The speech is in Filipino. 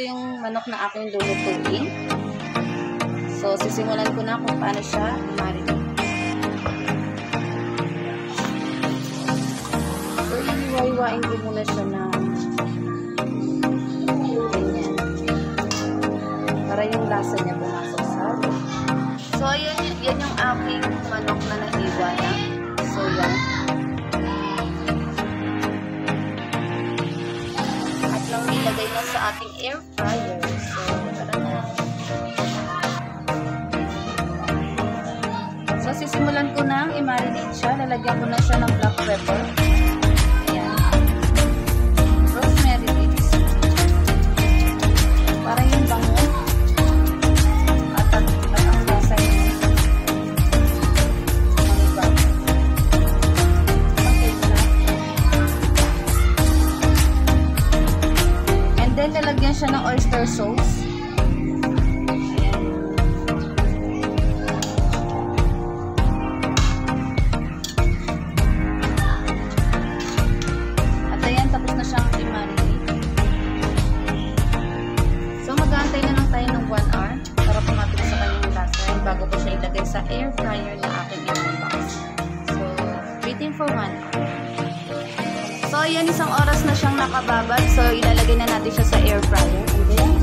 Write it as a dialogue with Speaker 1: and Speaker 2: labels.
Speaker 1: ito yung manok na aking lulutuin. So, sisimulan ko na kung paano siya marinate. So, iiwaiwain ko muna siya ng ganyan. Para yung lasa niya pumasok sa So, yun, yun yung aking manok na naiwanan. So, yan. Ating air fryer. So, tara na. So, sisimulan ko na i-marinate siya. Lalagyan ko na siya ng black pepper. Oyster sauce. At ayan, tapos na siyang i-marinate. So, mag-aantay na lang tayo ng 1 hour para kumapit sa kanyang lasa bago ko siya ilagay sa air fryer na aking box. So, waiting for 1 hour. So, ayan, isang oras na siyang nakababad. So, ilalagay na natin siya sa air fryer. And then,